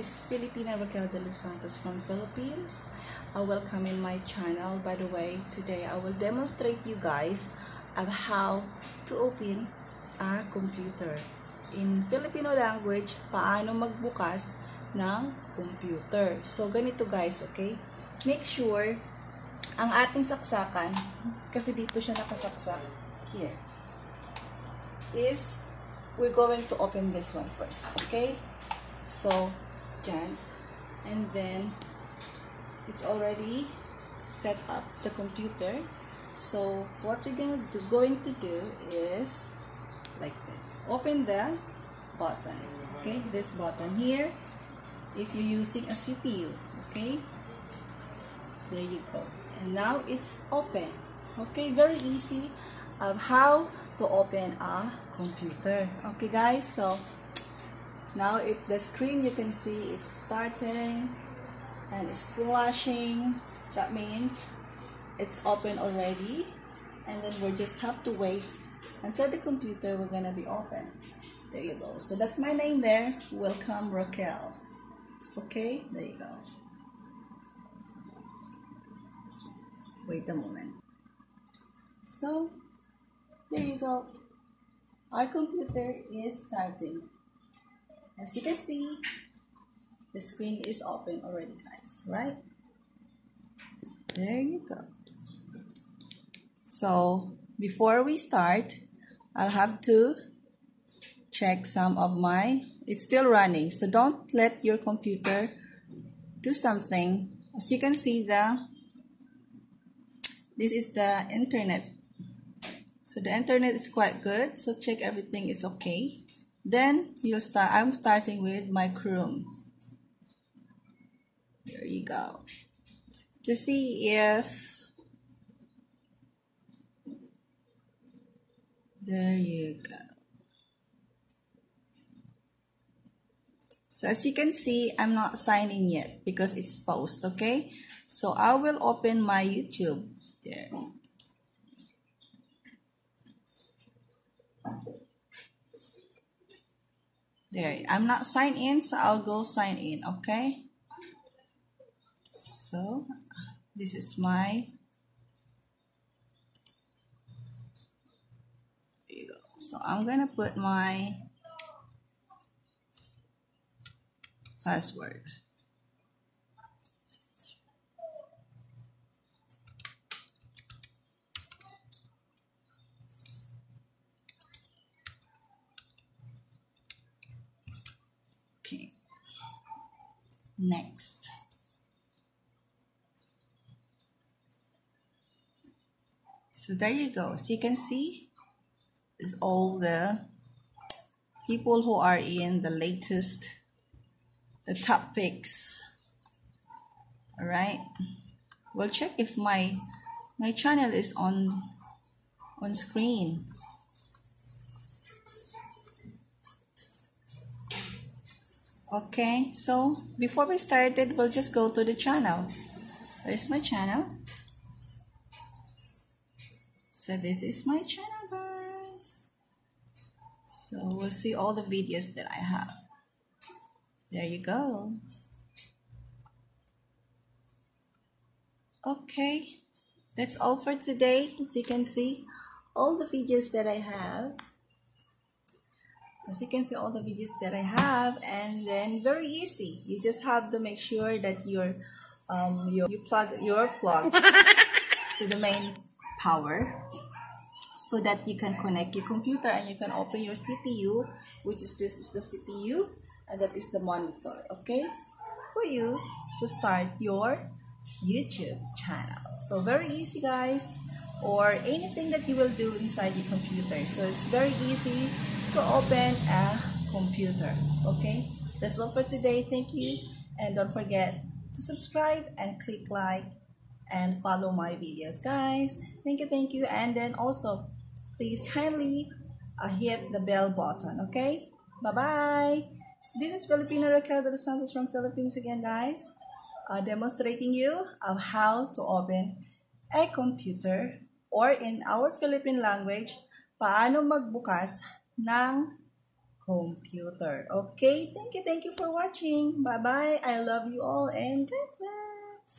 Hi, this is Filipina Raquel de los Santos from Philippines. Uh, welcome in my channel. By the way, today I will demonstrate you guys of how to open a computer. In Filipino language, paano magbukas ng computer. So, ganito guys, okay? Make sure ang ating saksakan, kasi dito siya nakasaksak, here, is we're going to open this one first, okay? So, dyan. And then, it's already set up the computer. So, what we're gonna do, going to do is like this. Open the button. Okay, this button here. If you're using a CPU, okay? There you go. And now it's open. Okay, very easy of how to open a computer. Okay, guys, so now if the screen you can see it's starting and it's flashing. That means it's open already. And then we just have to wait until the computer we're gonna be open. There you go. So that's my name there. Welcome Raquel. Okay there you go. Wait a moment. So there you go. Our computer is starting as you can see the screen is open already guys right? There you go. So before we start I'll have to check some of my it's still running so don't let your computer do something. As you can see the this is the internet. So the internet is quite good so check everything is okay then you'll start I'm starting with my Chrome there you go. To see if there you go. So as you can see I'm not signing yet because it's post okay? So I will open my YouTube. There there I'm not signed in so I'll go sign in okay so this is my there you go. so I'm gonna put my password okay next So there you go. So you can see is all the people who are in the latest, the top picks. All right. We'll check if my my channel is on on screen. Okay, so before we started, we'll just go to the channel. Where's my channel? So this is my channel guys. So we'll see all the videos that I have. There you go. Okay, that's all for today. As you can see, all the videos that I have. As you can see, all the videos that I have, and then very easy. You just have to make sure that your um your, you plug your plug to the main power so that you can connect your computer and you can open your CPU which is this is the CPU and that is the monitor okay? For you to start your YouTube channel. So very easy guys. Or anything that you will do inside your computer. So it's very easy to open a computer okay? That's all for today. Thank you. And don't forget to subscribe and click like and follow my videos guys. Thank you thank you. And then also please kindly uh, hit the bell button okay? Bye bye this is Filipino Raquel de Santos from Philippines again guys uh, demonstrating you of how to open a computer or in our Philippine language paano magbukas ng computer. Okay, thank you, thank you for watching. Bye-bye. I love you all and God bless.